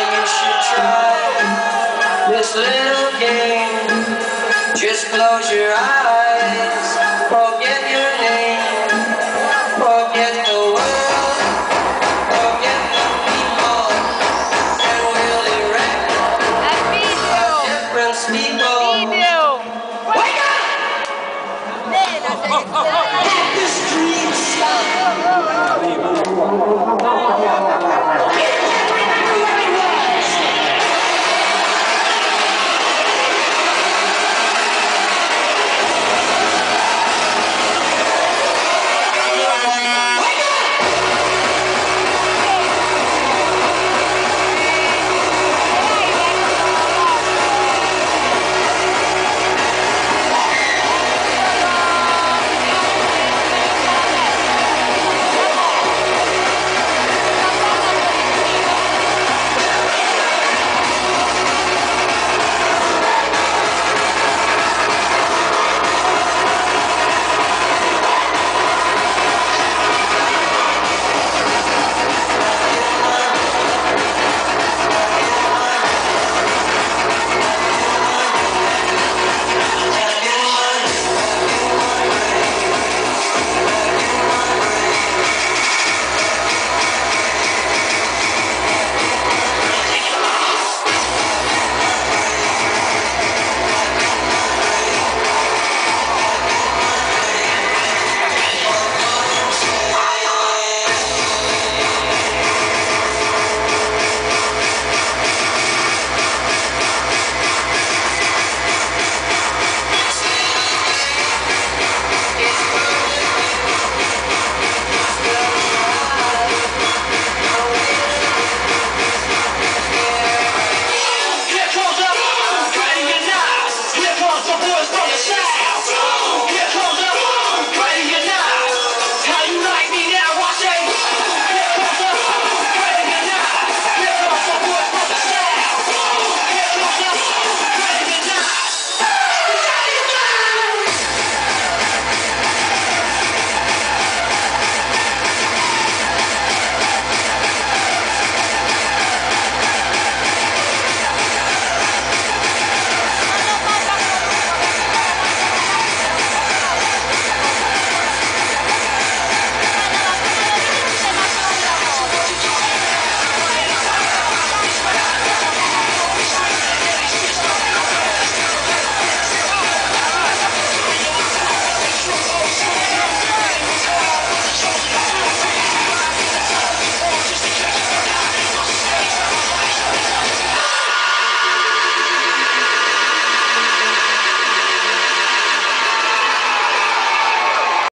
You should try this little game. Just close your eyes, forget your name, forget the world, forget the people, and we'll erect a different steeple. Wake up! Let this dream stop.